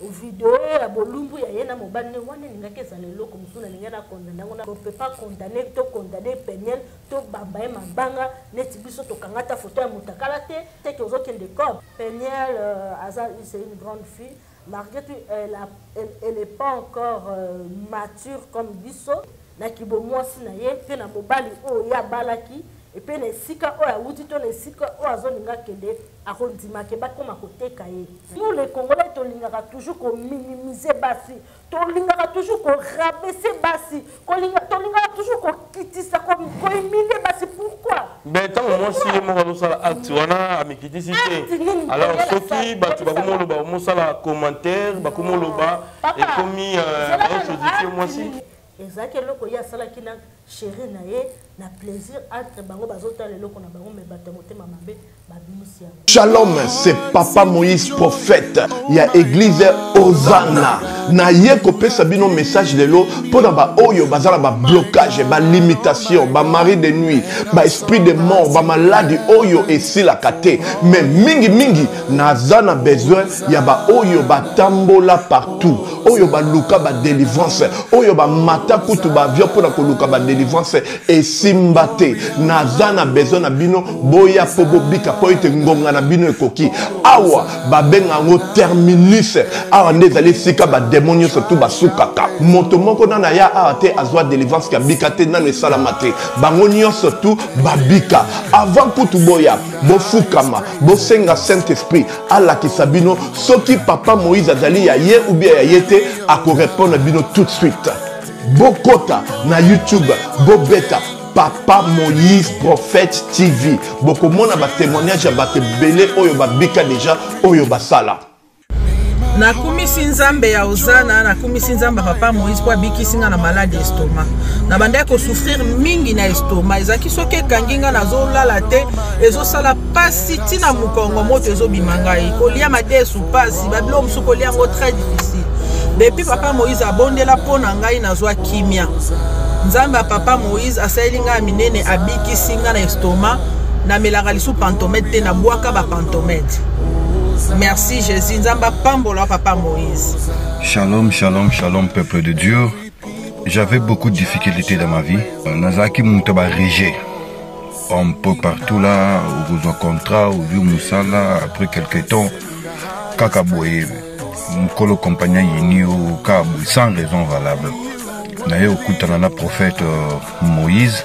video ya bolumbu ya ye na mobali nde wana elingaki ezala eloko mosusu nalingai na condamne yango na tope pas condamne to condamne peniel tobamba ye mabanga neti biso tokanga ata foto ya motakala te teke ozokende cob peniel euh, aza c'est une grande fille malgré tout elle, a, elle, elle est pas encore euh, mature comme biso na kibomwasi na ye mpe na mobali oyo ye abalaki epe na esika oyo awuti to na esika oyo azolinga akende akondimake bakoma koteka ye nous les congolais tolingaka toujours kominimize basi tolingaka toujours korabese basi tolingaka toujours kokitisa koimilie basi pourquoi be ntango mwasi ye moko azosala acte wana amikitisi te alors soki bato bakomi oloba omosala commentaire bakomi oloba ekomi baosodifie mwasi Ezalaki eloko ye asalaki na chérie na ye na plaisir entre bango bazotala eloko na bango me bato ya motema mabe babimisi yango shalom se papa moïse prophète ya église ozana naye kopesa bino message lelo mpo na baoyo baza na bablocage balimitation bamari de nuit baesprit de mort bamaladi oyo esilaka te mais mingimingi naza na besoin ya baoyo batambola partout oyo baluka badelivrance oyo bamata kutu baavion mpo na koluka badelivrance esimba te naza na besoin na bino boya mpo bobika mpo ete ngonga na bino ekoki awa babenga yango terminus awa nde ezali esika bademo nyonso tu basukaka moto moko nana ya awa te azwa delivrance kabika te nano esalama te bango nyonso tu babika avant kutu boya bofukama bosenga saint esprit alakisa bino soki papa moïse azali ya ye ubia ya ye te akorepondre bino tout de suite bokota na youtube bobeta papa moïse prophète tv bokomona batémoignage ya bato ebele oyo babika deja oyo basala nakumisi nzambe ya ozana nakumisi nzambe ya papa moïse mpo abikisi nga na malade ya estoma nabandaki kosouffrir mingi na estoma ezalaki soki ekangi nga nazolala te ezosala mpasi ntina mokongo moto ezobima ngai kolia madesu mpasi babilo mosusu kolia yango très difficile depuis papa moïse abondela mpo na ngai nazwa kimia nzambe ya papa moïse asaleli ngai ya minene abikisi ngai na estoma namelaka lisu pantomède te nabwaka bapantomède merci jésus nzambe apambola papa moïse shalom shalom shalom peuple de dieu j'avais beaucoup de difficultés dans ma vie euh, nazalaki moto ba rejet homme peu partout là okozwa contrat ozwi mosala après quelque temps kaka boye mokolo kompagnie ayini yo kaka boye sans raison valable naye okutana na prophète euh, moïse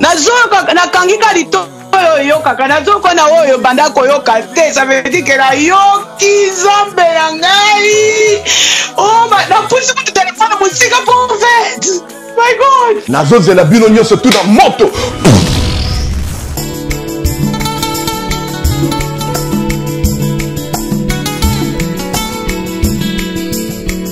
nazoyoka nakangi ka litoyo oyokaka nazoyoka na oyo banda koyoka te ça veut dire que nayoki nzambe na ngai oh, napusi kutu telefone mosika profete my god nazozela bino nyonso tu na moto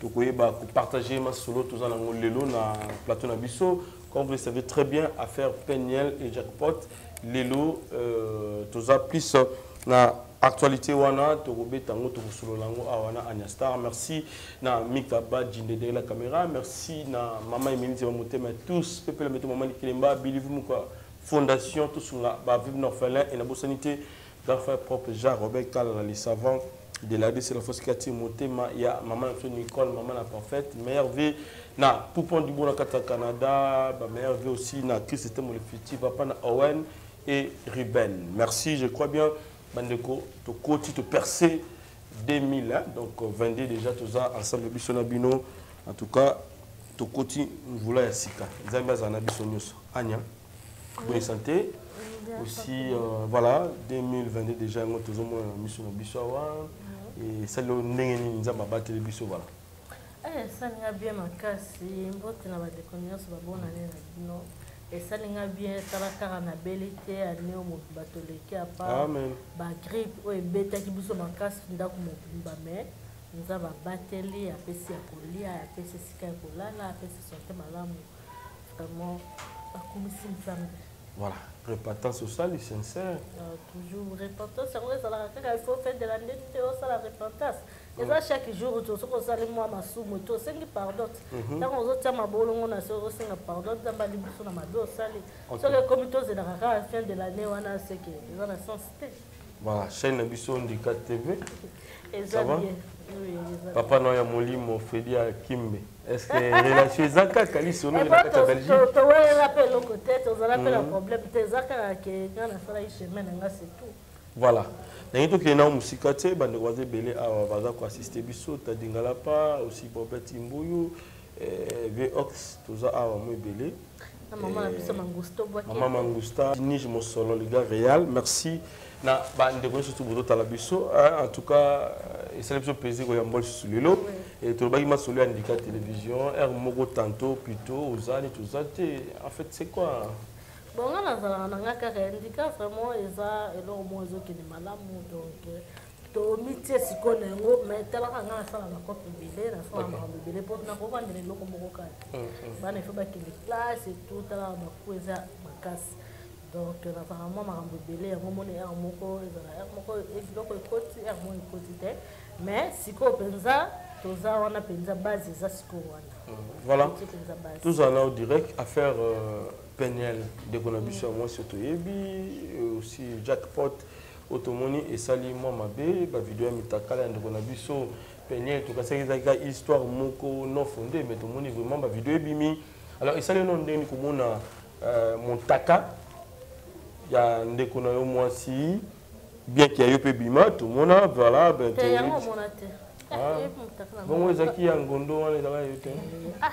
tokoyeba kopartage masolo toza nango lelo na plateau na biso comme vous le savez très bien affaire peniel et jackpot lelo euh, toza plus na actualité wana tokobeta yango tokosolola yango awa na ania star merci na mika bajinde derrière la caméra merci na mama emelizeba motema ya tous pepela meto mama likelemba bilivu moka fondation tosunga bavive na orphelin e nabosani te Grand frère propre Jean Robert Kalala le savant de la DC la fosse kati motema ya maman na Nicole maman la prophète meilleure vie na poupon du bon kata Canada ba meilleure vie aussi na Christ temo le futur papa na Owen et Ruben merci je crois bien bandeko to koti to percer 2000 hein? donc 22 euh, déjà toza ensemble biso na bino en tout cas tokoti mvula ya sika nzambe azala na biso nyonso anya boye sante aussi euh, voilà 2022 déjà yango tozomona na miso na biso awa esali oyo ndenge nini nzambe abateli biso voilà esali nga bien makasi mbote na bandeko nyonso babonane na bino esali nga bien tala kaka na beli te aneo mobimba toleki apa bagripe oyo ebetaki biso makasi ndako mobimba mais nzambe abateli apesi ya kolia apesi esika ya kolala apesi sante malamu vraiment akumisi nzambe voilà repentance osali sincère ah, toujours repentance yango ezalaka kaka ifo ofendela nde te osala repentance eza mm. chaque jour to soki osali mwa masumu te osengi pardon mhm. ntango ozotia mabolongo na se ozosenga pardon nzambe alibiso na mabe osali soki ekomi tozelaka kaka fin de l'année wana seke eza na sens te Voilà, chaîne Bisso Ndika TV. Ça va? Papa Noya Molimo, Fedi Akimbe. Est-ce que relation eza kaka lisolo na kati ya Belgique? To to wela pe loko te, to zala pe na hmm. problème te, eza kaka ke nga na sala chemin na nga c'est tout. Voilà. ndenge tokende nao mosika te bandeko baza ebele awa baza koassiste biso tadingalapa aussi bobeti mbuyu eh, vieux ox toza awa mo ebele ah, maman na eh, biso mangusta bwaki maman mangusta nige mosolo liga real merci na bandeko nyonso tu bozotala biso hein, en tout cas euh, esali biso plaisir koyamba lisusu lelo eh, tolobaki masolo ya ndika télévision heure moko tantôt plutôt ozali toza te en fait c'est quoi bonga nazalaka na nga kaka ya ndika vraiment eza eloko moko ezokende malamu donc tomitie sikoyo na yango ma etalaka ngai nasala bakope ebele nasala makambo ebele mpo nakofandela eloko moko kaka mm, mm. bana ifo bakende classe etu talaka baku eza makasi donc nazala mwa makambo ebele yango moni r moko ezala r moko biloko ekoti r moko ekoti te mais sikoyo mpenza toza wana mpenza base eza sikoyo wana mm, voilà tozala nao direct affaire euh, peniel ndeko na biso ya mwasi oyo toyebi euh, aussi jackpot oyo tomoni esali mwa mabe bavideo ya mitakala ya ndeko na biso peniel tokasaki ezalaki ka histoire moko non fonde mais tomoni vraiment bavideo ebimi alors esali no ndenge komona euh, montaka ya ndeko na yo mwasi bien ke ya yo mpe bima tomona voilà ben, bongo ezalaki ya ngondo wana ezalaka yo te ah.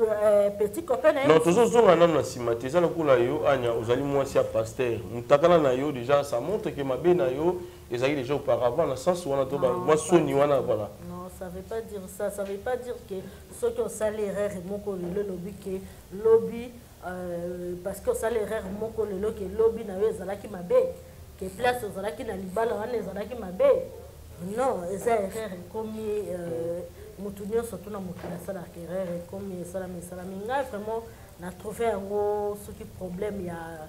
Euh, petit copain na non tozozonga nano na nsima te eza lokola yo anya ozali mwasi ya pasteur motakala na yo déjà ça montre que mabe na yo ezali déjà auparavant na sens wana to mwa soni wana voilà non ça veut pas dire ça ça veut pas dire que soki osali erreur moko lelo elobi ke lobi Euh, parce que osala erreur moko lelo ke lobi na yo ezalaki mabe ke place ozalaki na libala wana ezalaki mabe non eza erreur ekomi euh, motu nyonso tuna mokili asalaka erreur ekomi esalami esalami ngai vraiment na trouve yango soki problème ya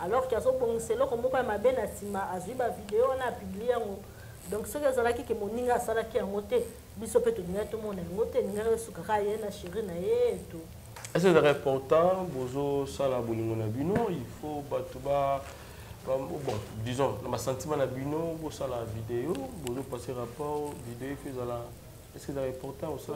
alors que azobongisa eloko moko ya mabe na nsima azwi bavideo wana apiblie yango donc soki ezalaki ke moninga asalaki yango te biso mpe tolingaki tomona yango te elingaki esukaka ye na sheri na ye to ese ezalaka important bozosala bolingo na bino il faut bato ba bon disons na basentiment na bino bosala video bozopase rapport video ifo ezala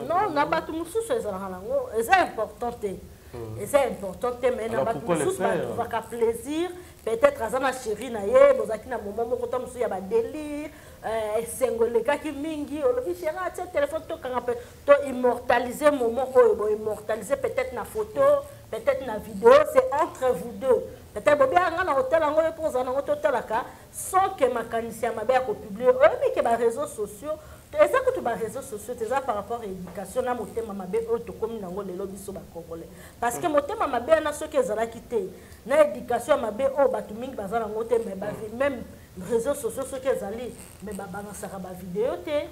non na bato mosusu ezalaka nango eza important te hmm. eza important te mais na bato mosusu batrouvaka plaisir peut-être aza na chéri na ye bozalaki na moment moko ta mosusu ya badelire eh, esengo elekaki mingi olobi chéri atie telefone tokanga mpe to immortalise moment oyo boimmortalise peut-être na photo peut-être na video c'est entre vous deux peut-être bobianga na kotala yango yo mpo ozala nango totalaka sans que makanisi ya mabe ya kopublie oyebi ke bareseau sociaux eza kutu bareseau sociaux te eza par rapport ya éducation na motema mabe oyo tokomi nango lelo biso bacongolais parce que mm. motema mabe wana soki ezalaki te na éducation ya mabe oyo bato mingi baza nango te mais mm. même réseau sociaux soki ezali mais babangisaka bavideo te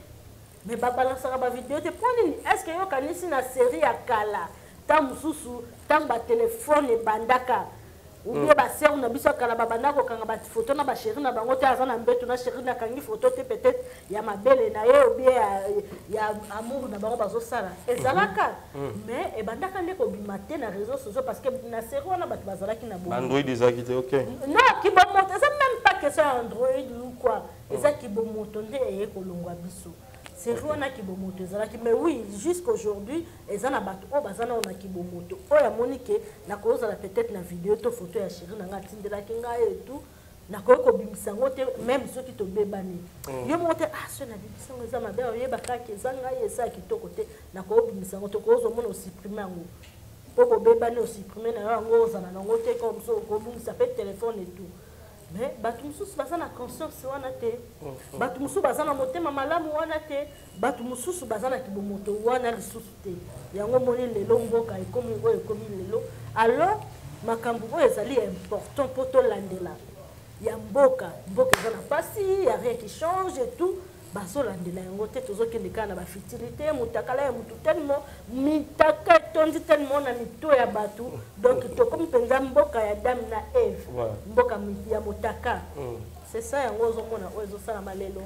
mais babalansaka bavideo te mpo nini estce yo okanisi na série ya kala ntango mosusu ntango batelefone ebandaka ubie mm. basere na biso ya kala babanda kokanga bafoto na basheri na bango te aza na mbeto na sheri nakangi foto te peut-être ya mabele na ye obie ya amour na bango bazosala ezalaka mm. Mm. mais ebandaka nde kobima te na réseau sociaux parce que na série wana bato bazalaki na boandroid ezalaki te ok non kibomoto eza même pas question ya android ou quoi eza kibomoto nde eye kolongwa biso série wana kibomoto ezalaki mais oui jusqu'aujourd'hui eza na bato oyo baza nao na kibomoto oyo amoni ke nakozala peut-être na video to photo ya chéri na ngai atindelaki ngai etout nakoki kobimisa yango te meme soki tobebani mm. yo moko te ah so nabimisa yango eza mabe oyeba kaka eza ngai eza kitoko te nakoki kobimisa yango te okozomona osupprime yango mpo bobebani osupprime na yo yango ozala na yango te comme so okobungisa mpe telefone etout mais bato mosusu baza na conscience wana te mhm. bato mosusu baza na motema malamu wana te bato mosusu baza na kibomoto wana lisusu te yango omoni lelo mboka ekomi oyo ekomi lelo alors makambo oyo ezali ya important mpo tolandela ya mboka mboka eza na mpasi ya rien qui change et tout bazolandela yango te tozokende kaka na bafitilité motakala ya motu tellement mitaka etondi tellement na mito ya bato donc tokomi mpenza mboka ya dame na eve mboka ya motaka mm. c'est ça yango ozomona oyo ezosalama lelo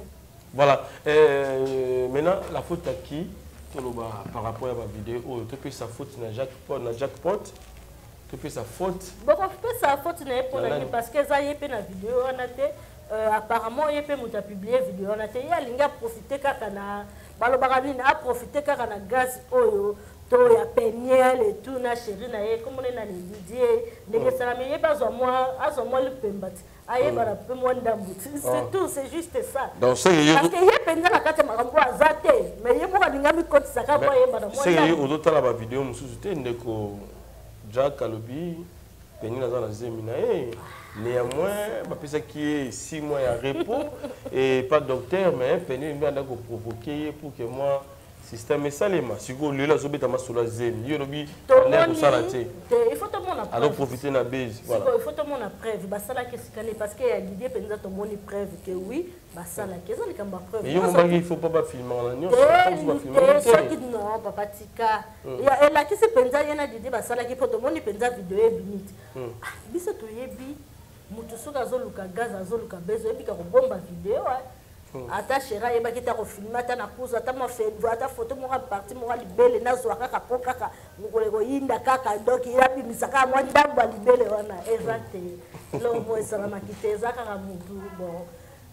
voilà euh, maintenant la faute à qui toloba par rapport ya bavideo oyo topesa faute na jacques paul na jacques pot topesa faute bokopesa faute na ye mpo na ye parce que eza ye mpe na video wana te Euh, apparemment ye mpe moto a publie video wana te ye alingi aprofite kaka na balobaka nini aprofite kaka na gaz oyo to ya peniel etout na chéri na ye komona ye na lididie ndenge oh. esalami ye mpe azwa mwa azwa mwa lipemba ti ayebana mpe mwa ndambu ti c'est oh. tout c'est juste ça parce que ye mpenza na kati ya makambo aza te mais ye moko alingi amikotisaka mpo ayebana mwa ndambu ozotala bavideo mosusu te ndeko jack alobi Penina aza na zemi na ye néanmoins bapesaki ye six mois ya repos et pas docteur mais penine nde anda koprovoke ye pour que moi système esalema sikoyo lelo azobeta masolo ya zemi yo olobi anda kosala te azoprofite na base voilà. il faut tomona preuve basalaki esika nini parce que ya didie mpenza tomoni preuve que oui basalaki eza likambo ya preuve yo mobangi faut pas bafilmaka na nyonsosoki non papa tika hmm. elakisi mpenza ye na didi basalaki mpo tomoni mpenza video ye binite hmm. ah, biso toyebi motu soki azoluka gaz azoluka bezo oyebika kobomba video eh. hmm. ata shera ayebaki te akofilme ata na kuzu ata mwa ata foto moko ya parti moko ya libele nazwa kaka mpo kaka mokolo ekoyinda kaka donc ye abimisa kaka mwa ndambo ya libele wana eza te lobo esalamaki te eza kaka motu bon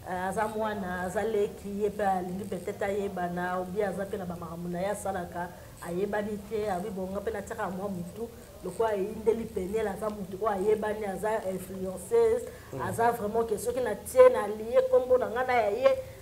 euh, aza mwana aza leki ye mpe alingi peut-être ayebana obie aza mpe na bamakambo na ye asalaka ayebani te abi bonga mpe natiaka mwa motu lokola eyindeli peniel aza motu oyo ayebani aza influenceuse mm. aza vraiment ke soki natie na lie nkombo na ngai na ya ye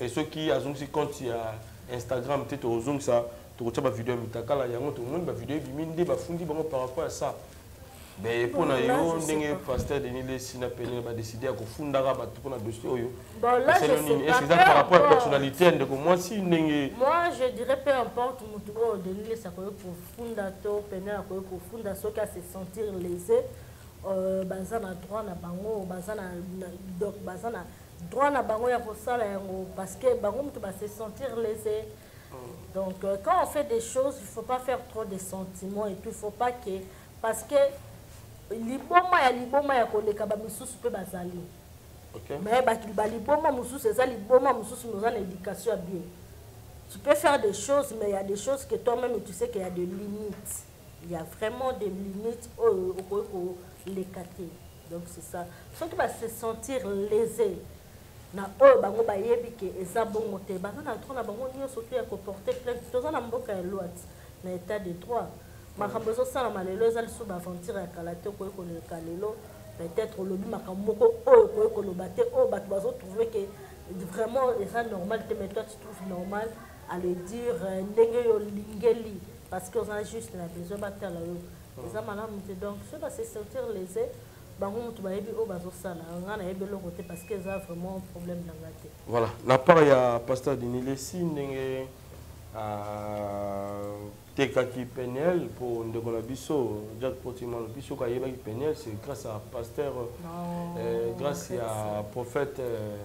Et ceux qui azongisi compte ya Instagram te tozongisa tokotia ba video ya mitakala yango tomoni ba video ebimi nde bafundi bango par rapport à ça. mais mpo na yo ndenge pasteur denis lesi na pene badeside ya kofundaka bato mpo na dossier oyo eselo nini est ce eza par rapport ya personnalité ya ndeko mwasi ndenge moi je dirais peu importe motu oyo denis lesi akoki kofunda to pene akoki kofunda soki ase sentir lese euh, baza na droit na bango baza na donc baza na droit na bango ya kosala yango parce que bango moto ba se sentir lese mm. donc euh, quand on fait des choses il faut pas faire trop de sentiments et puis il faut pas que parce que liboma ya liboma ya koleka bamisusu mpe bazali okay. mais baliboma mosusu eza liboma mosusu moza na éducation ya bien tu peux faire des choses mais il y a des choses que toi même tu sais qu'il y a des limites il y a vraiment des limites oyo okoki koleka te donc c'est ça soki ba se sentir lésé na oyo bango bayebi ke eza bongo te baza na droit na bango nyonso to ya koporte plainte toza na mboka ya loite na état de droit makambo ezosalama lelo eza lisusu baaventure ya kala te okoki koleka lelo peut-être olobi makambo moko oyo okoki koloba te oyo bato bazotrouve ke vraiment eza normal te mais toi tu trouve normal à le dire euh, ndenge yo olingeli parce que oza juste na besoin batala yo eza malamu te donc soki ba se sentir lese bango moto bayebi oyo bazosala ngai nayebi eloko te parce que eza vraiment problème na ngai te voilà na part ya pasteur dinilesi ndenge atekaki ah, peniel mpo ndeko na biso jack potima alobi soki ayebaki peniel c'est grâce ya pasteur euh, grâce ya prophète euh,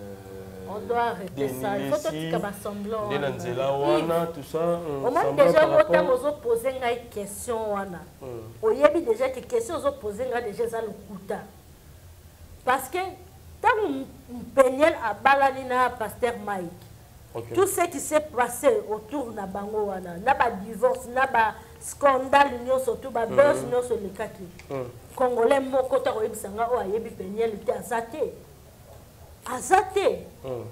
nde na nzela wana tout ça omoni deja motema ozopose ngai question question wana hmm. oyebi déjà que question ozo poser nga déjà eza lokuta parce que ntango peniel abalani na pasteur mike okay. tout ce qui s'est passé autour na bango wana na badivorce na bascandale nyonso tout babeurs mm. nyonso elekaki mm. congolais moko to akoyebisa nga oyo ayebi peniel te aza te aza te hmm.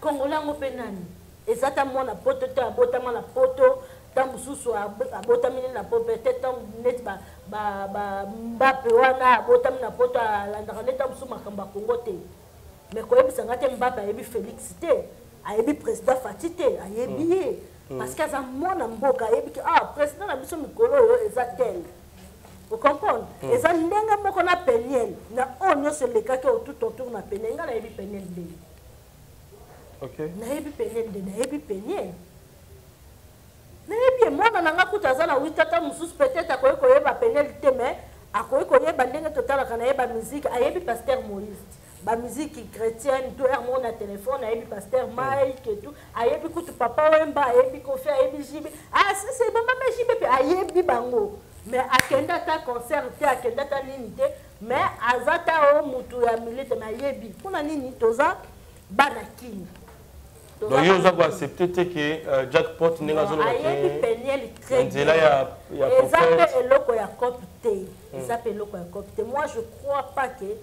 congolais yango mpe nani eza ta mwana poto to abotama na poto ntango mosusu abotami nini na poto te ntango neti bambape wana abotami na poto alandaka nde ntango mosusu makambo ya kongo te me koyebisa ngai te mbape ayebi félix te ayebi président fati te ayebi hmm. ye hmm. parce que aza mwana mboka ayebi ke ah président na biso mikolo oyo eza tele ocomprendre mm. eza ndenge moko na peniel na oyo nyonso elekaki oyo tout autour na peniel ngai nayebi peniel ndenge nayebi peniel nde nayebi peniel nayebi ye mwana na ngai kutu aza na witata mosusu peut-être akoki koyeba peniel te mais akoki koyeba ndenge totalaka na ye bamusike ayebi paster moïse ba musique chrétienne to er mona téléphone ayebi pasteur Mike et tout ayebi kutu papa Wemba ayebi Kofi ayebi JB ah c'est c'est maman mais JB pe ayebi bango mais akenda ata concert te akenda ata nini te mais aza ta o oh, mutu ya milieu te mais ayebi kuna nini toza bana kini donc yo oza koaccepte te ke euh, jackpot ndenge azolobayebi peniel trnzela eza mpe eloko ya cope te eza mpe eloko ya cope te moi je crois pas ke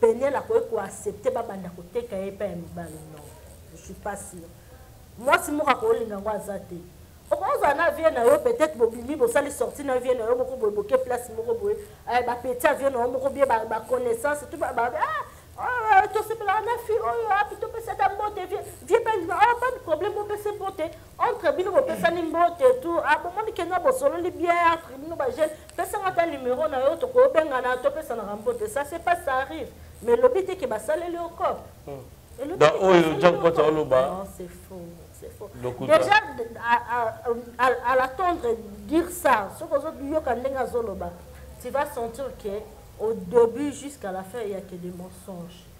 Penielle akoki ko accepter ba banda ko teka ye pa ya mibali non je suis pas sûr mwasi moko akolinga ngo aza te okozala na vie na yo peut-être bobimi bosali sorti na vie na yo moko boye boke place moko boye eh, bapeti ya vie na yo moko bie baconnaissance tu tosepelaka na fille oyo api topesa ata mbote vie vie balinga awa pas de problème bopesa mbote entre bino bopesani mbote etu ah, bomoni kenya bosololi bien entre bino bajeune pesanga ata numero na yo tokobengana topesanaka mbote ça c'est pas ça arrive mais lobi te ke basaleli yo cop oyo jankota oloba déjà à l'attendre dire ça soki ozoyoka ndenge azoloba tu vas sentir que au début jusqu'à la fin il y a que des mensonges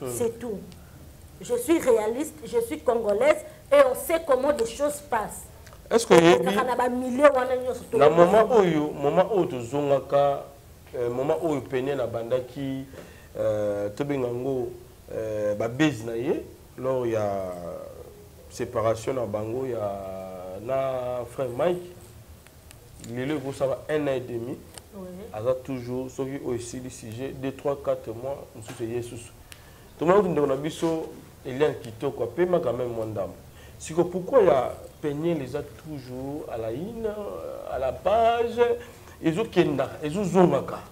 Mm. C'est tout. Je suis réaliste, je suis congolaise et on sait comment des choses passent. Est-ce que vous na moment oyo moment oyo tozongaka euh, moment oyo pene na bandaki euh, tobenga yango euh, babezi na ye lors ya séparation na bango ya na frère mike lelo ekosala un an et demi aza toujours soki oyo esili sujet 2 3 4 mois mosusu eye susu tomoni kuti ndeko na biso eliane kitoko apema quand même mwa ndambo siko pourquoi ya peniel eza toujours à la une à la page ezokendaka ezozongaka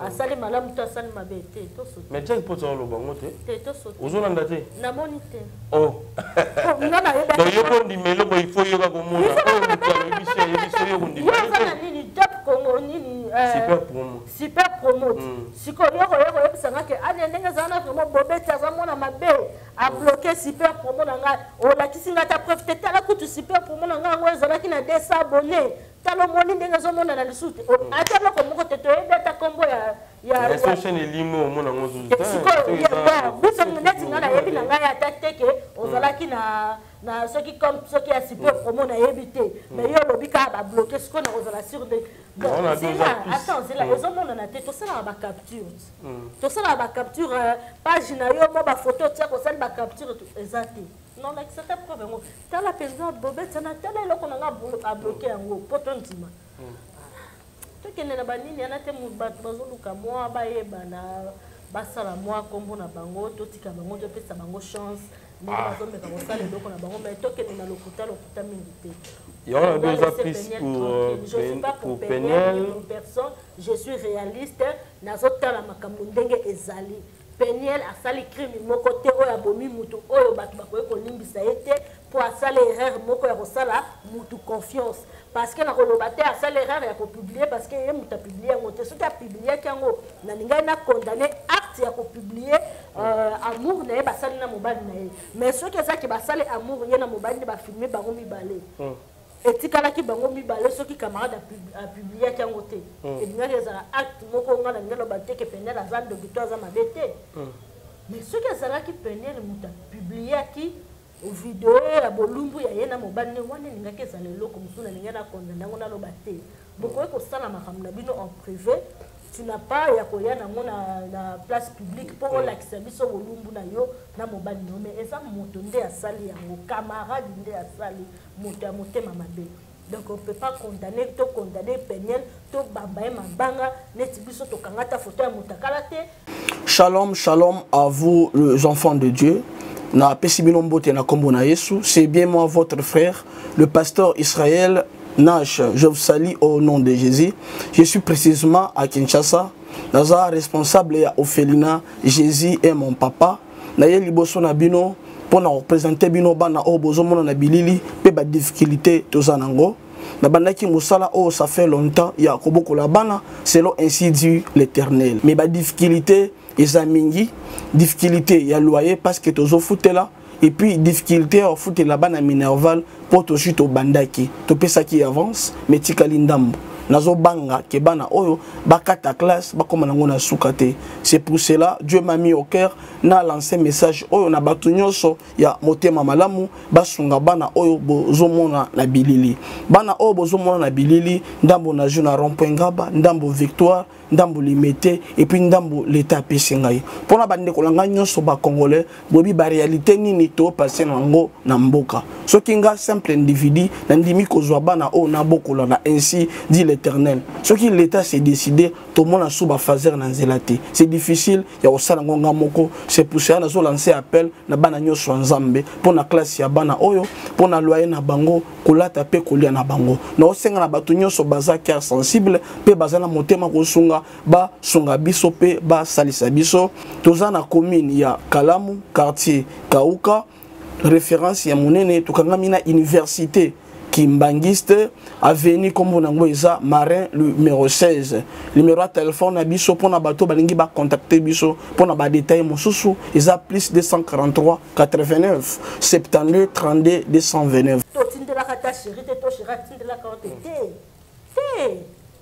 asali malamu to asali mabe te mais jake mpo ozala oloba yango te ozolanda te namoni te oh. donc yo kondima eloko ifo yoka komona super promote sikoyo yo koya koyebisa nga ke ane ndenge ezala na vraiment bobeti aza mwana mabe abloke super promo na ngai olakisi ngai ta preuve te tala kutu super promo na ngai yango ezalaki na 200 abonne tala omoni ndenge azomonana lisusu te oh, ata eloko moko te toyebi ata nkombo yachaine elimo omona ngo lisusubiso neti nga nayebi na ngai ata te ke ozalaki na na soki comme soki ya sipe mm. promo nayebi te mm. mais yo olobi kaka babloke sikoyo nakozala sur de ata ozela mm. ezomonana te tosalaka bacapture tosalaka bacapture euh, page na yo mo bafoto otia kosali bacapture eza te non lakisa ata preuve yango tala mpenza bobetisa na tala eloko na nga abloke yango mpo tondima hmm. tokende na banini yana te bato bazoluka mwa bayebana basala mwa nkombo na bango totika bango topesa bango chance ndenge ah. bazomeka kosala eloko na bango mais tokende na lokuta lokuta mingi te Il y en a déjà plus pour, euh, je suis pas pour, pour Peniel. Peniel. Personne, je suis réaliste. Nazotala makambo ndenge ezali. peniel asali crime moko te oyo abomi motu oyo bato bakoki kolimbisa ye te mpo asala erreur moko ya kosala motu confiance parce que nakoloba te asala erreur ya kopublie parce que ye moto apublie yango te soki apubliaki yango nalingaki nakondane acte ya kopublie euh, amour na ye basali na mobali na ye mais soki ezaki basali amour ye na mobali nde bafilme bango mibale hmm. etikalaki bango mibale soki camarade apubliaki yango te hmm. elingaki ezala acte moko nga na ndelo bateke penel aza ndoki to aza mabe te hmm. mais soki ezalaki penel moto apubliaki video ya bolumbu ya ye na mobali nde wana elingaki ezala eloko mosusu nalingi na kondana yango naloba te bokoki kosala makambo na bino en privé tina pa ya koya nango na place publique mpo hmm. olakisa biso bolumbu na yo na mobali na yo mais eza moto nde asali yango camarade nde asali moto ya motema mabe donc on peut pas condamner to condamner peniel to bamba ye mabanga neti biso tokanga ata foto ya motakala te shalom shalom à vous les enfants de dieu na pesi bino mbote na kombo na yesu c'est bien moi votre frère le pasteur israël Nash, je vous salue au nom de Jésus. Je suis précisément à Kinshasa. Naza responsable ya Ophelina. Jésus est mon papa. naye liboso na bino mpo na kopresente bino bana oyo bozomona na bilili mpe badifficulté toza nango nabandaki mosala oyo ça fait longtemps ya kobokola bana selon ainsi dit l'éternel mais badifficulté eza mingi difficulté ya loyer parce que tozofutela epuis difficulté ya kofutela bana minerval mpo tozwi tobandaki topesaki ye avance me etikali ndambo nazobanga ke bana oyo bakata classe bakoma nango na suka te c'est pour cela dieu m'a mis au cœur na lance message oyo na bato nyonso ya motema malamu basunga bana oyo bozomona na bilili bana oyo bozomona na bilili ndambo nazwi na rond point ngaba ndambo victoire ndambo limete epuis ndambo leta apesi ngai mpona bandeko na ngai nyonso bacongolais boyebi barealité nini topase na yango na mboka soki ngai simple individu nandimi kozwa bana oyo nabokola na ainsi dit l'éternel soki leta se décide tomona su bafaser na nzela te c'est difficile ya kosala yango nga moko c'est pour cela nazolanse appel na bana nyonso ya nzambe mpo na klase ya bana oyo mpo na loye na bango kolata mpe kolia na bango naosenga na bato nyonso baza cœur sensible mpe baza na motema kosunga basunga biso mpe basalisa biso toza na commune ya kalamu quartier kauka référence ya monene tokangami na université kimbangiste aveni nkombo na yango eza marin numero 16 numero ya telefone na biso mpo na bato balingi bacontacte biso mpo na badetail mosusu eza plus 243 89 72 32 229 totindelaka ta sheri te to sheri atindelaka yo te te te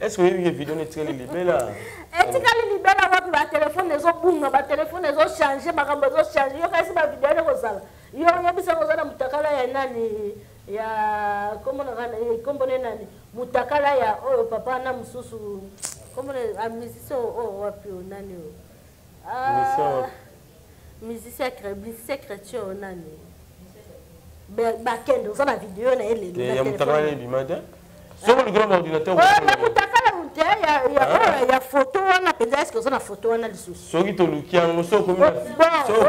Est-ce que oyebi video na etikali libela etikali libela wapi batelefone ezobunga batelefone ezochange makambo ezochange yo kasi bavideo nde kozala yo oyebisa koza na motakala ya nani ya kombone nani motakala ya oyo papa na mosusu kombone musicien oyo wapi nani oyo musicien cre musicien chrétien oyo nani bakende oza na video na ye leloya motakala na ebima te soki likolo na ordinateur motakala mote ya foto wana mpenza eske oza na foto wana lisusu soki toluki yango soki okomi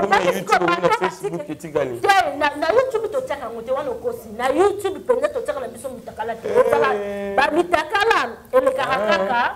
na youtube okomi na facebook etikali te na youtube totiaka yango te wana okosi na youtube mpenza totiaka na biso motakala te ozala bamitakala elekaka kaka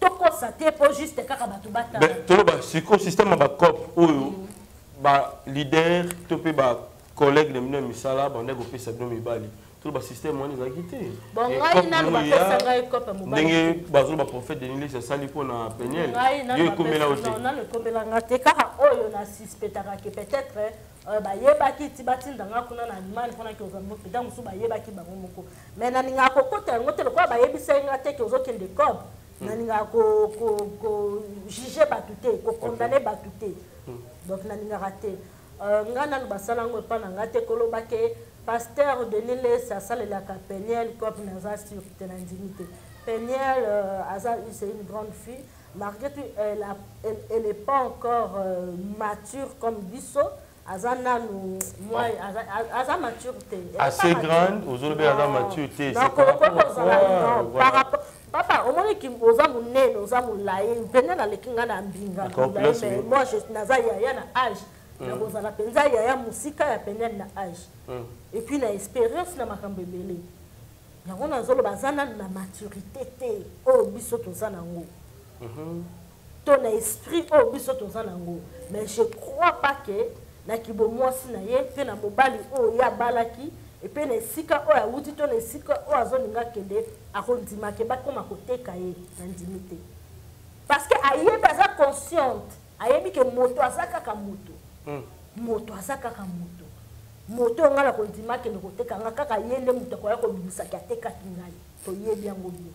tokosa te po juste kaka bato batala toloba siko système ya bacope oyo baleader to mpe bacollègue na bino ya misala bandaki kopesa bino mibali toloba système wana ezalaki te ndenge bazoloba prophète denilis asali mpo na peniel yo ekomelao te kaka oyo na suspetaka ke peut-être Euh, bayebaki ti batinda nga kuna na allemagne mpona ke ozwa mopeda mosusu bayebaki bango moko mai nalingaka kokota yango te lokola bayebisaki nga te ke ozokende cob hmm. nalingaka kojuge bato te kokondane bato te hmm. donc nalingaka te euh, nga nanu basala yango epai na nga te koloba ke pasteur denis les asalelaka peniel cob naza sur te nandimi te peniel euh, aza use une grande fille Malgré tout, elle, a, elle, elle est pas encore euh, mature comme biso. aza nanu moi aza mature te assez grande ozolobi aza mature te par rapport papa omoni ki oza monene oza molaye mpende naleki ngai na mbinga moi naza yaya na age mm. nakozala mpenza yaya mosika ya penene na age mm. epuis na expérience na makambo ebele yango nazoloba aza nanu na maturité te oyo oh, biso toza nango mhm. to na esprit oyo oh, biso toza nango mais je crois pas que na kibomwasi na ye mpe na mobali oyo ye abalaki epe na esika oyo awuti to na esika oyo azolinga akende akondimake bakoma koteka ye na ndimi te parce que ayebi aza consciente ayebi ke moto aza kaka moto hmm. moto aza kaka moto moto oyo ngai nakondima akende koteka ngai kaka ye nde moto akoya kobimisaki atekaki ngai toyebi yango bien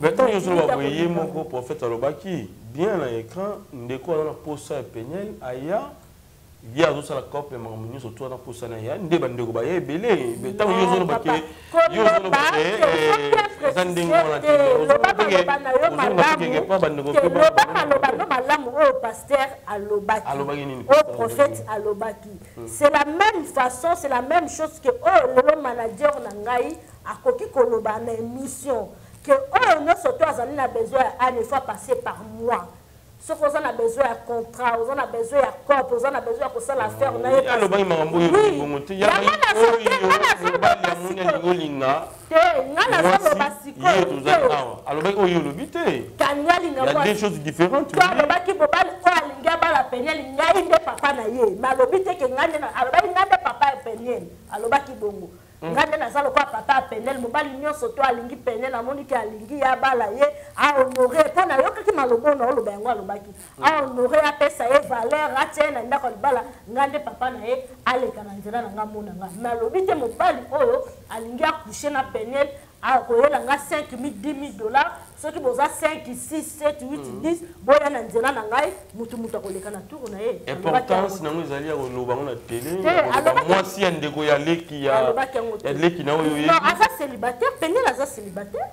beton yozoloba boye ye moko prophète alobaki bien na écran ndeko aza na posa ya peniel aya ye azosala cope ya makambo nyonso to wana posa na ye nde bandeko baya ebele ntango yo ozoloba ke yo ozoloba ke eza ndenge wana te ozolobakekeke mpo bandeko maloba no malamu oyo paster alobaki alobaki nini oyo prophète alobaki hmm. c'est la même façon c'est la même chose que oyo oh, lelo manager na ngai akoki koloba na émission que oyo oh, nyonso to azali na besoin ya ane fois passé par mois soki oza na besoin ya contrat oza na besoin ya cop oza na besoin ya kosala affaire na ye alobaki makambo oyo bongo te yango olinga te nga nazoloba sikoyo alobaki oyo olobi te kani alinga des choses différentes to alobaki bobali oyo alingi abala peniel ngai nde papa na ye ma alobi te ke ngai nde alobaki ngai nde papa ya peniel alobaki bongo Mm. nga nde naza lokola papa ya penel mobali nyonso to alingi penel amoni ke alingi ye abala ye ahonore mpo nayokaki maloba oyo naoloba yango alobaki mm. ahonore apesa ye valeur atia ye na ndako ya libala nga nde papa na ye aleka na nzela na nga mona nga me alobi te mobali oyo alingi akushe na penel akoyela nga 5 mi 10 mi dollar soki boza 5 6 7 8 10 boya na nzela na ngai motu motu akoleka na tour na ye importance nango ezali ya koloba yango na tele mwasi ya ndeko ya leki ya leki na oyo aza célibataire pengele aza célibataire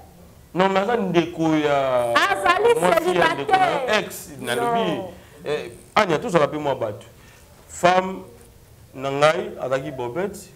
non mais aza ndeko ya azali célibataire ex nalobi eh, anya tozala mpe mwa bato femme na ngai azalaki bobete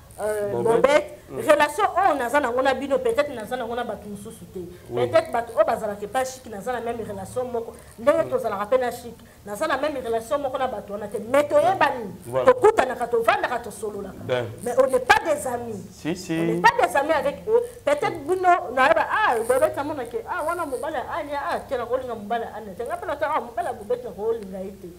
Euh, bobete relation oyo naza nango na bino peut-être naza nango na bato mosusu te peut-être bato oyo bazalaka epai chik naza na meme relation moko ndenge tozalaka mpe na chik naza na meme relation moko na bato wana te mais toyebani tokutanaka tovandaka tosololaka mais on n'est pas des amis si, si. on n'est pas des amis avec eux peut-être bino nayeba ah bobete amonake ah wana mobali ya ania ah te nakolinga mobali ya ania te ngai mpe nata ah mobali ya bobete nakolinga ye te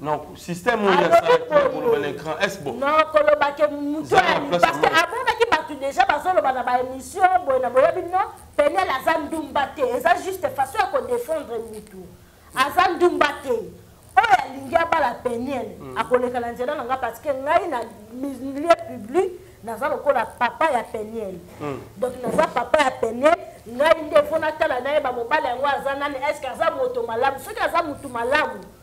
Non, système où il y a ça, pour l'écran, est-ce bon Non, koloba ke muto parce que avant na ki batu déjà bazoloba na ba émission boye na boye bino, penel aza ndumba te, eza juste façon ya ko défendre mutu. Aza ndumba te. Oyo alingi abala penel, mm. akoleka na nzela na nga parce que ngai na milieu public naza lokola papa ya peniel mm. donc naza papa ya peniel ngai nde mpo natala naye bamobali yango aza nani estce aza moto malamu soki aza motu malamu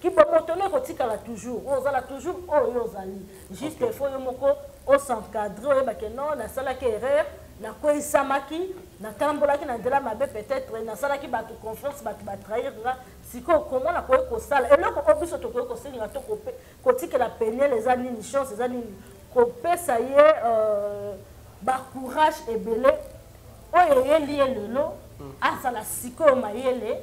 kibomoto no ekotikala toujours ozala toujours oyo ozali juste okay. faut yo moko osencadre oyeba ke non nasalaki erreur nakweisamaki natambolaki na nzela mabe peut-être nasalaki bato confiance bato batrahir nga sikoyo koma nakoki kosala eloko oyo biso tokoki kosenga to kotikela peniele eza nini chance eza nini kopesa ye euh, bacourage ebele oyo eyeli ye lelo hmm. azala sikoyo mayele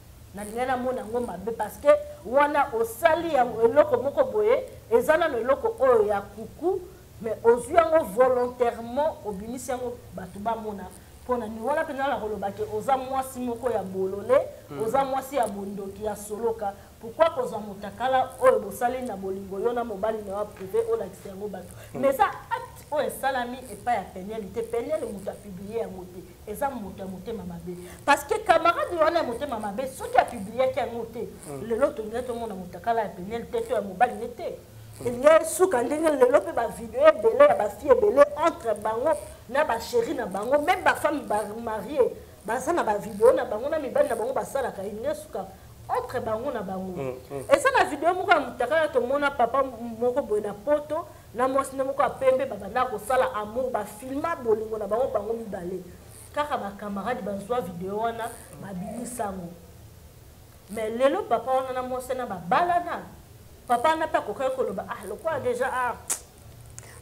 nalingai namona yango mabe parce que wana osali yango eloko moko boye eza nano eloko oyo ya kuku mais ozwi yango volontairement obimisi yango bato bamona mpo na nini wana mpenza nakoloba ke oza mwasi moko ya bolole hmm. oza mwasi ya bondoki ya soloka pourkui kozwa motakala oyo bosali na bolingo yo na mobali na yo prive olakisa yango bato hmm. mais eza acte oyo esalami epai ya peniele te peniele moto apiblie yango te eza moto ya motema mabe parce que camarade wana ya motema mabe soki apubliaki yango te hmm. lelo tolingai tomona motakala ya penel te to ya mobali ne te elingi esuka ndenge lelo mpe bavideo ebele ya bafille ebele entre bango na bachéri na bango meme bafemme bamarie baza na bavideo na bango na mibali na bango basalaka elingi esuka entre bango na bango hmm, hmm. eza na video moko ya motakala tomona papa moko boye na poto na mwasi na moko ya pembe babanda kosala amour bafilma bolingo na bango bango mibale kaka bakamarade bazwa video wana babimisa yango mais lelo papa wana na mwasi na babalana papa wana mpe akokaki koloba ah lokola deja ah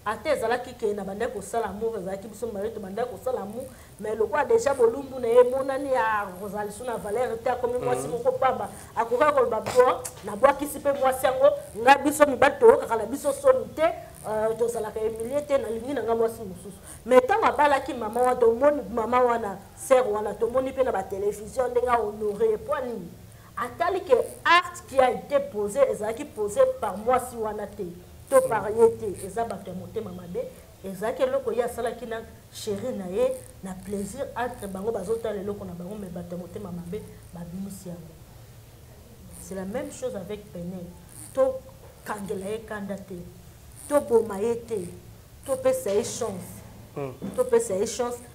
ata ezalaki ke na bandaki kosala amour ezalaki biso mibale tobandaki kosala amour mais lokola déjà bolumbu na ye emonani akozala lisu na valeur te akomi mm. mwasi moko pamba akokaki koloba bo nabwakisi mpe mwasi yango ngai biso mibali toyokaka na biso soni te euh, tozalaka emilie te nalingi na ngai mwasi mosusu mais ntango abalaki mama wana tomoni mama wana ser wana tomoni mpe na batelevizio ndenge ahonore ye mpo nini atali ke acte qui a été posé ezalaki posé par mwasi wana te to par ye te eza bato ya motema mabe ezalaki eloko ye asalaki na sheri na ye na plaisir entre bango bazotala eloko na bango me bato ya motema mabe babimisi yango c'est la même chose avec penel tokangela ye kanda te toboma ye te topesa ye chance hmm. topesa ye chance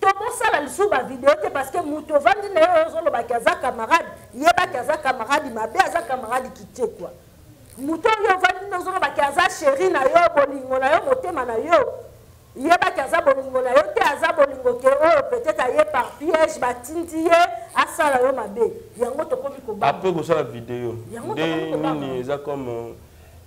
tokosala lisusu bavideo te parce que moto ovandi na ye oyo ozolobaki aza camarade yebaki aza camarade mabe aza camarade kitie kua moto oyo ovandi na ozolobaki aza sheri na yo bolingo na yo motema na yo yebaki aza bolingo na yo te aza bolingo ke oyo oh, peut-être aye par piège batindi ye asala yo mabe yango tokomi kobaa mpe kosala video nde nini eza comme euh,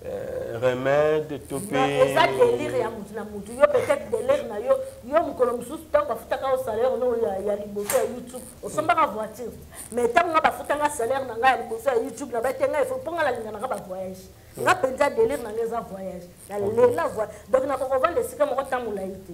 Euh, remède to mpe eza delire ya motu na motu yo peut-être delire na yo yo mokolo mosusu ntango bafutaka yo salaire no ya liboso ya youtube osombaka voiture mais ntango nga bafutanga salaire na ngai ya liboso ya youtube na bete ngai mpo nga nalinganaka bavoyage nga mpenza delire na ngai eza voyage nalela voyage donc nakokovanda esika moko ntango molai te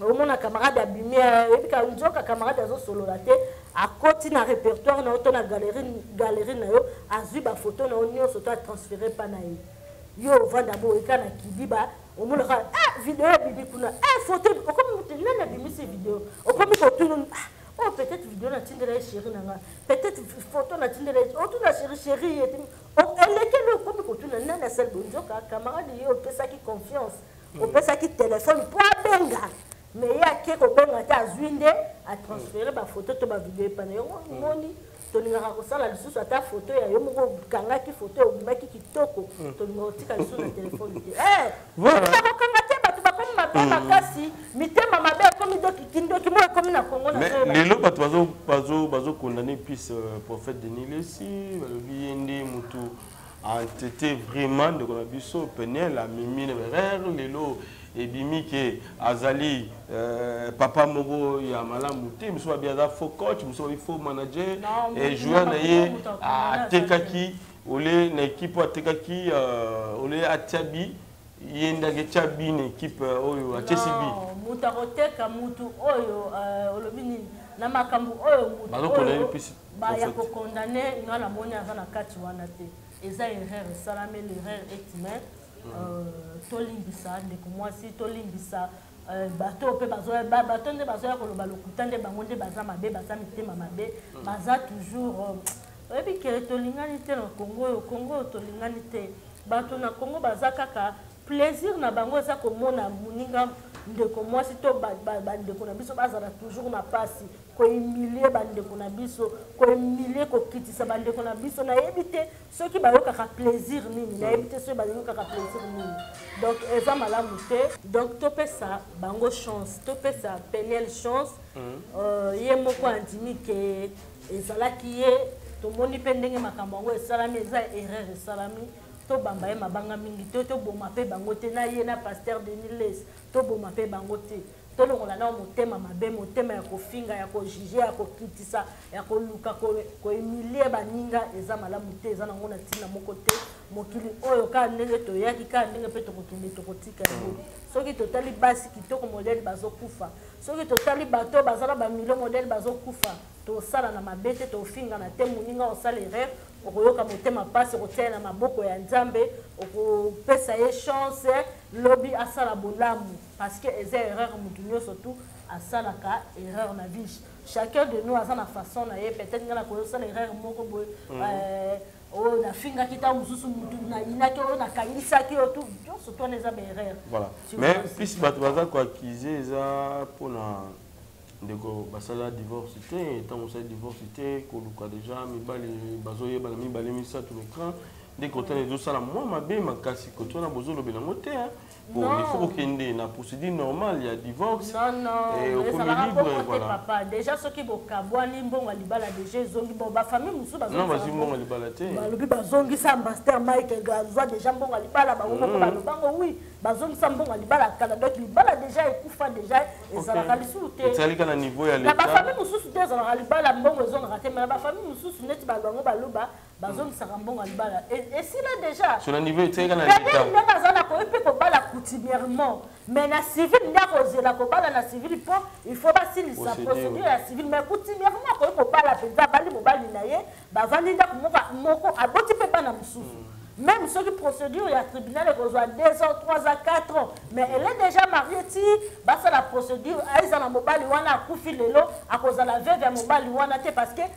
omona camarade abimi oyebi ka nzoka camarade azosolola te akoti na répertoire na yo to na galerie na yo azwi bafoto na yo nyonso to atransfere mpa na ye yo ovanda boyeka na kidiba omonaka ah, video abimi kuna ah, foto okomi moto nani abimisi video okomi kotuna ah, oyo oh, peut-être video natindela ye chéri na ngai peut-être foto natindela ye otuna chéri chéri ye elekeli okomi kotuna nani asali bonzoka camarade ye opesaki confiance opesaki telefone mpo abenga me ye ake kobenga te azwi nde atransfere bafoto to bavideo epa na yango omoni mm. tolingaka kosala lisusu ata foto ya yo moko okangaki foto ya obimaki kitoko mm. tolingaka kotika lisusu na telefone te eh, kokanga te bato bakomi mabe mm. makasi mitema mabe ekomi dokikindoki mo ekomi na kongo lelo bato bazokondane plus euh, prophète denis lesi balobi ye nde motu entete vraiment ndeko na biso peniel amemi na berere lelo ebimi ke azali euh, papa moko ya malamu te mosusu babi aza faux coach mosusu babi faux manager e joueur na ye atekaki ole na ekipe oyo atekaki euh, ole atia bi ye nde aketya bi na ekipe euh, oyo atyesi bi moto akoteka motu oyo olobi nini na makambo oyo motu oyo ba ya ko condamner nga na moni aza na kati wana te eza erreur esalami l'erreur est humaine mm. euh, tolimbisa ndeko mwasi tolimbisa euh, bato mpe bato nde bazoya koloba lokuta nde bango nde baza mabe baza mitema mabe mm. baza toujours euh, oyebi ke tolingani te na kongo oyo kongo oyo tolingani te bato na kongo baza kaka plaisir na bango eza komona moninga ndeko mwasi to bandeko na biso bazala toujours na mpasi kohumilie bandeko na biso kohumilie kokitisa bandeko na biso nayebi te soki bayokaka plaisir nini nayebi te soki bayokaka plaisir nini donc eza malamu te donc topesa bango chance topesa peniel chance mm. euh, ye moko andimi ke ezalaki ye tomoni mpe ndenge makambo yango esalami eza erreur esalami tobamba ye mabanga mingi te toboma mpe bango te na ye na paster deniles toboma mpe bango te tolongola nao motema mabe motema ya kofinga ya kojuge ya kokitisa ya koluka koemilie baninga eza malamu te eza nango na ntina moko te mokili oyo kaka ndenge toyaki kaka ndenge mpe tokokende tokotika yango mm. soki totali basi kitoko modele bazokufa soki totali bato oyo baza na bamilio modele bazokufa tosala na mabe te tofingana te moninga osala erreur okoyoka motema mpasi okotia ye na maboko ya nzambe okopesa ye chance lobi asala bolamu parce que eza erreur mutu nyoso tout asalaka erreur na vie chacun de nous aza na façon na ye peut-être nga nakosala erreur moko boye mm. euh, oyo oh, nafingaki ntango mosusu mutu nayinaki oyo oh, nakangisaki yo oh, tu nyonso twana eza baerreur voilà mais plus bato baza koaccuse eza mpona ndeko basala divorce te ntango osali divorce te koluka deja mibali bazoyebana mibale misato mecran nde kotana ezosala mwa mabe makasi kotwana bozolobela yango te Bon, non. il faut kokende na procédure normale ya divorce. Non, non, eh, okomi libre voilà. Papa, déjà soki bokabwani mbongo libala déjà ezongi bon ba famille mosusu bazongi. Non, bazongi mbongo libala te. Balobi bazongi sa master Mike Gazwa déjà mbongo libala bango moko mm. balobi bango oui, bazongi sa mbongo libala kala donc libala déjà ekufa déjà ezalaka lisusu te. Ezali kana niveau ya l'État. Na ba famille mosusu te ezalaka libala mbongo ezongaka te, mais na ba famille mosusu neti ba bango baloba bazongisaka mbongo ya libala e, esila dejaadenge aza na koyi mpe kobala coutumièrement mais na civile nde akozela kobala na civile mpo il faut basilisa procédure ya civile mais coutumièrement akoki kobala mpenza abali mobali na ye bavandi ndako moko aboti mpe bana mosusu mm. même ceux qui procédure il y a tribunal et besoin 2 ans 3 ans 4 ans mais elle est déjà mariée ti bah ça la procédure aza ah, na mobali wana akufi lelo akozala veuve ya mobali wana te parce que